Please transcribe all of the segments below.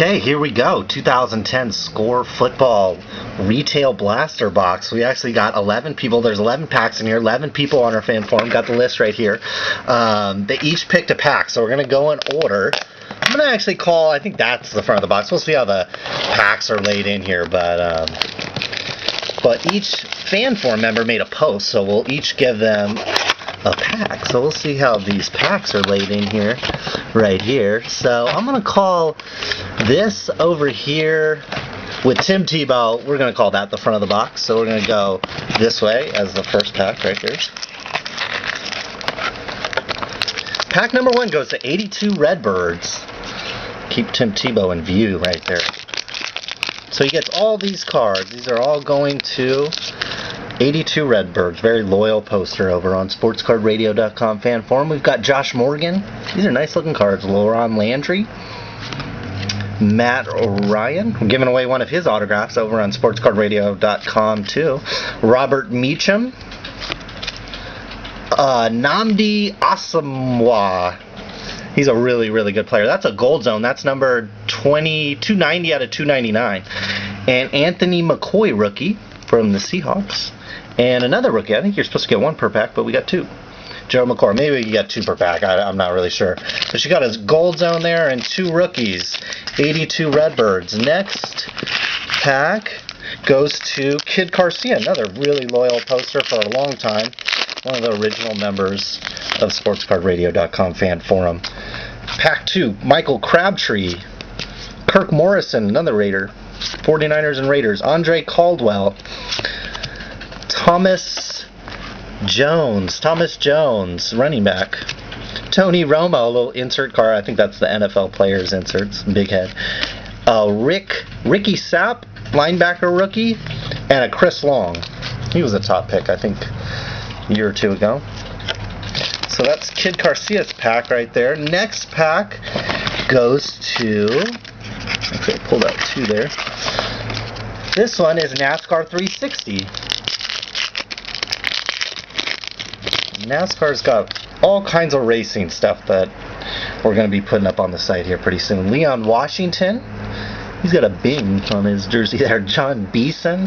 Okay, here we go. 2010 Score Football Retail Blaster Box. We actually got 11 people. There's 11 packs in here. 11 people on our fan forum. Got the list right here. Um, they each picked a pack, so we're going to go in order. I'm going to actually call, I think that's the front of the box. We'll see how the packs are laid in here, but. Um, but each fan forum member made a post, so we'll each give them a pack. So we'll see how these packs are laid in here, right here. So I'm gonna call this over here with Tim Tebow. We're gonna call that the front of the box. So we're gonna go this way as the first pack right here. Pack number one goes to 82 Redbirds. Keep Tim Tebow in view right there. So he gets all these cards. These are all going to 82 Redbirds, very loyal poster over on sportscardradio.com fan forum. We've got Josh Morgan. These are nice looking cards. LaRon Landry. Matt Ryan. Giving away one of his autographs over on sportscardradio.com too. Robert Meacham. Uh, Nnamdi Asomugha. He's a really, really good player. That's a gold zone. That's number 20, 290 out of 299. And Anthony McCoy, rookie from the Seahawks. And another rookie. I think you're supposed to get one per pack, but we got two. Joe McCoy. Maybe you got two per pack. I, am not really sure. But she got his gold zone there and two rookies. 82 Redbirds. Next pack goes to Kid Garcia, another really loyal poster for a long time. One of the original members of SportsCardRadio.com fan forum. Pack two, Michael Crabtree. Kirk Morrison, another Raider. 49ers and Raiders. Andre Caldwell. Thomas Jones. Thomas Jones, running back. Tony Romo, a little insert card. I think that's the NFL players inserts. Big head. Uh, Rick Ricky Sapp, linebacker rookie, and a Chris Long. He was a top pick, I think, a year or two ago. So that's Kid Garcia's pack right there. Next pack goes to. Okay, pulled out two there. This one is NASCAR 360. NASCAR's got all kinds of racing stuff that we're going to be putting up on the site here pretty soon. Leon Washington, he's got a Bing on his jersey there. Jon Beason,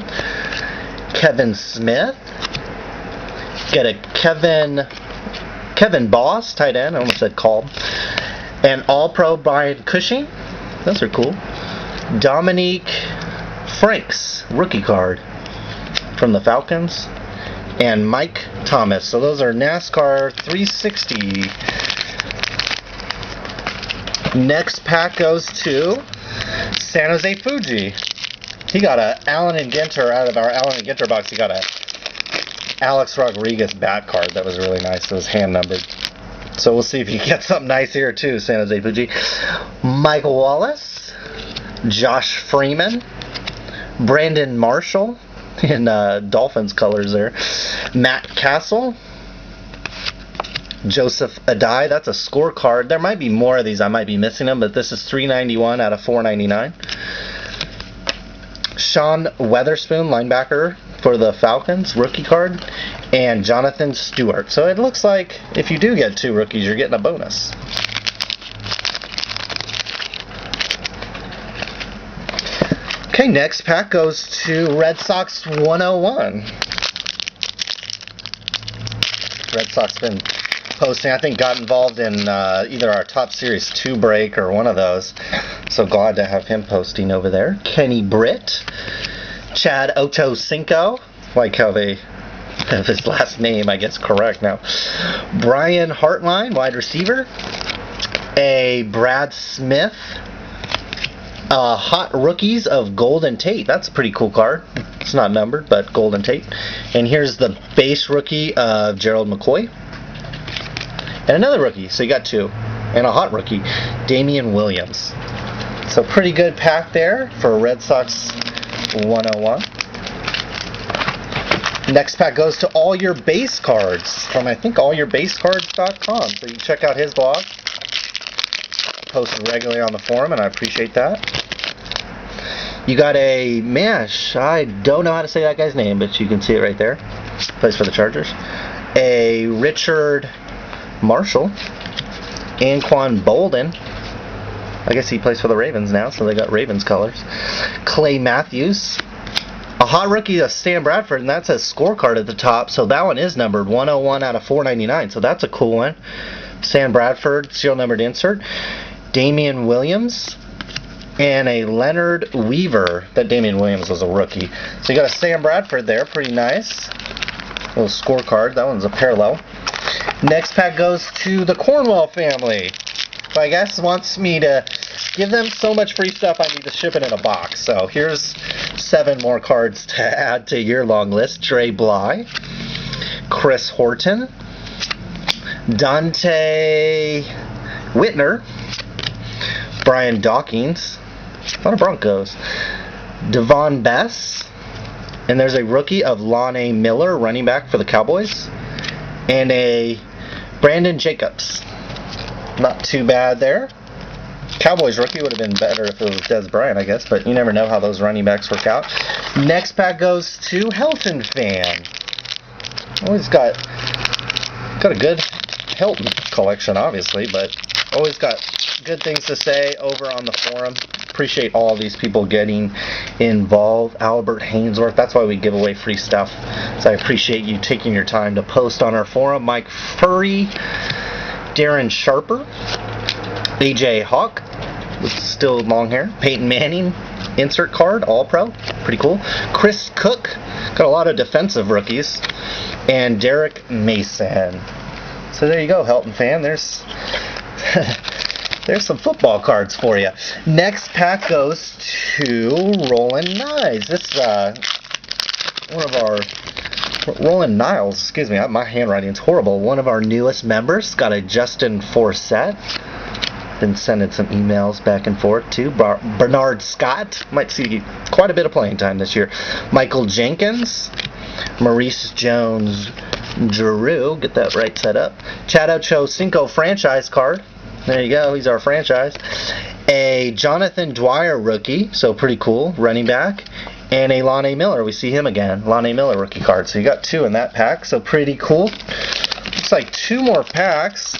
Kevin Smith, got a Kevin Kevin Boss, tight end. I almost said call. And All Pro Brian Cushing. Those are cool. Dominique Franks, rookie card from the Falcons and Mike Thomas. So those are NASCAR 360. Next pack goes to San Jose Fuji. He got a Allen and Ginter out of our Allen and Ginter box. He got a Alex Rodriguez bat card that was really nice. It was hand numbered. So we'll see if he gets something nice here too, San Jose Fuji. Michael Wallace, Josh Freeman, Brandon Marshall, in uh, Dolphins colors there. Matt Cassel. Joseph Addai, that's a scorecard. There might be more of these, I might be missing them, but this is 391 out of 499. Sean Weatherspoon, linebacker for the Falcons, rookie card, and Jonathan Stewart. So it looks like if you do get two rookies, you're getting a bonus. Okay, next pack goes to Red Sox 101. Red Sox been posting, I think got involved in uh, either our top series two break or one of those. So glad to have him posting over there. Kenny Britt, Chad Ocho Cinco, like how they have his last name, I guess, correct now. Brian Hartline, wide receiver. A Brad Smith, uh, Hot Rookies of Golden Tate. That's a pretty cool card. It's not numbered, but Golden Tate. And here's the base rookie of Gerald McCoy. And another rookie, so you got two. And a hot rookie, Damian Williams. So pretty good pack there for Red Sox 101. Next pack goes to all your base cards from I think allyourbasecards.com. So you check out his blog. Post regularly on the forum, and I appreciate that. You got a Mash. I don't know how to say that guy's name, but you can see it right there. Plays for the Chargers. A Richard Marshall. Anquan Boldin. I guess he plays for the Ravens now, so they got Ravens colors. Clay Matthews. A hot rookie of Sam Bradford, and that says scorecard at the top. So that one is numbered 101 out of 499. So that's a cool one. Sam Bradford, serial numbered insert. Damian Williams, and a Leonard Weaver. That Damian Williams was a rookie. So you got a Sam Bradford there, pretty nice. Little scorecard. That one's a parallel. Next pack goes to the Cornwell family. So I guess wants me to give them so much free stuff I need to ship it in a box. So here's seven more cards to add to your long list. Dre Bly, Chris Horton, Donte Whitner, Brian Dawkins, a lot of Broncos, Davone Bess, and there's a rookie of Lonnie Miller, running back for the Cowboys, and a Brandon Jacobs. Not too bad there. Cowboys rookie would have been better if it was Dez Bryant, I guess, but you never know how those running backs work out. Next pack goes to Helton fan. Always got got a good Helton collection, obviously, but always got good things to say over on the forum. Appreciate all these people getting involved. Albert Haynesworth, that's why we give away free stuff. So I appreciate you taking your time to post on our forum. Mike Furrey, Darren Sharper, AJ Hawk with still long hair, Peyton Manning, insert card, all pro, pretty cool. Chris Cook, got a lot of defensive rookies, and Derrick Mason. So there you go, Helton fan. There's there's some football cards for you. Next pack goes to Roland Niles. This uh, one of our Roland Niles. Excuse me, my handwriting's horrible. One of our newest members got a Justin Forsett. Been sending some emails back and forth to Bernard Scott. Might see quite a bit of playing time this year. Michael Jenkins, Maurice Jones, Drew, get that right set up. Chad Ocho Cinco franchise card. There you go. He's our franchise. A Jonathan Dwyer rookie, so pretty cool, running back. And a Lonnie Miller. We see him again. Lonnie Miller rookie card. So you got two in that pack, so pretty cool. Looks like two more packs.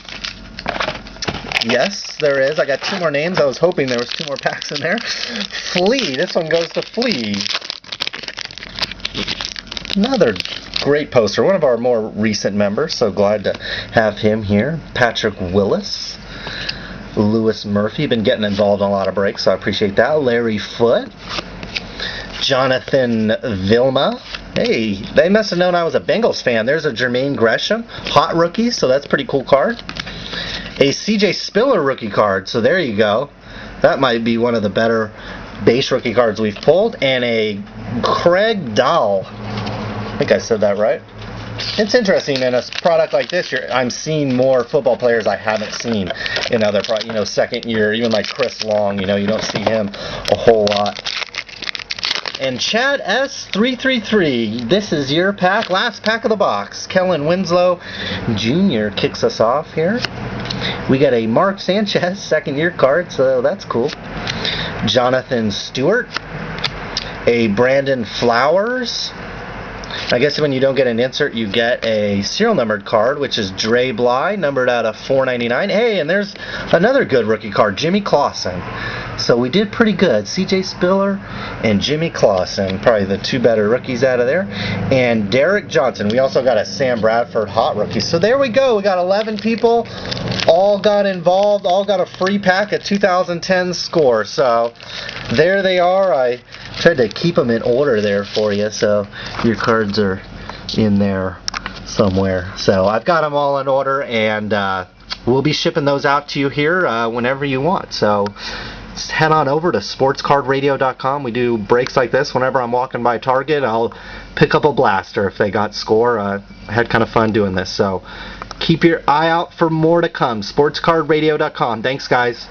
Yes, there is. I got two more names. I was hoping there was two more packs in there. Flea. This one goes to Flea. Another great poster. One of our more recent members. So glad to have him here. Patrick Willis. Louis Murphy. Been getting involved in a lot of breaks, so I appreciate that. Larry Foote. Jonathan Vilma. Hey, they must have known I was a Bengals fan. There's a Jermaine Gresham, hot rookie, so that's pretty cool card. A CJ Spiller rookie card, so there you go. That might be one of the better base rookie cards we've pulled. And a Craig Dahl. I think I said that right. It's interesting in a product like this. I'm seeing more football players I haven't seen in other, pro- you know, second year. Even like Chris Long, you know, you don't see him a whole lot. And Chad S333, this is your pack, last pack of the box. Kellen Winslow Jr. kicks us off here. We got a Mark Sanchez second year card, so that's cool. Jonathan Stewart, a Brandon Flowers, I guess when you don't get an insert, you get a serial numbered card, which is Dre Bly, numbered out of 4.99. Hey, and there's another good rookie card, Jimmy Clausen. So we did pretty good. CJ Spiller and Jimmy Clausen, probably the two better rookies out of there. And Derrick Johnson. We also got a Sam Bradford hot rookie. So there we go. We got 11 people, all got involved, all got a free pack, a 2010 score. So there they are. I tried to keep them in order there for you, so your cards are in there somewhere. So I've got them all in order, and uh, we'll be shipping those out to you here uh, whenever you want. So head on over to sportscardradio.com. We do breaks like this whenever I'm walking by Target. I'll pick up a blaster if they got score. Uh, I had kind of fun doing this. So keep your eye out for more to come. Sportscardradio.com. Thanks, guys.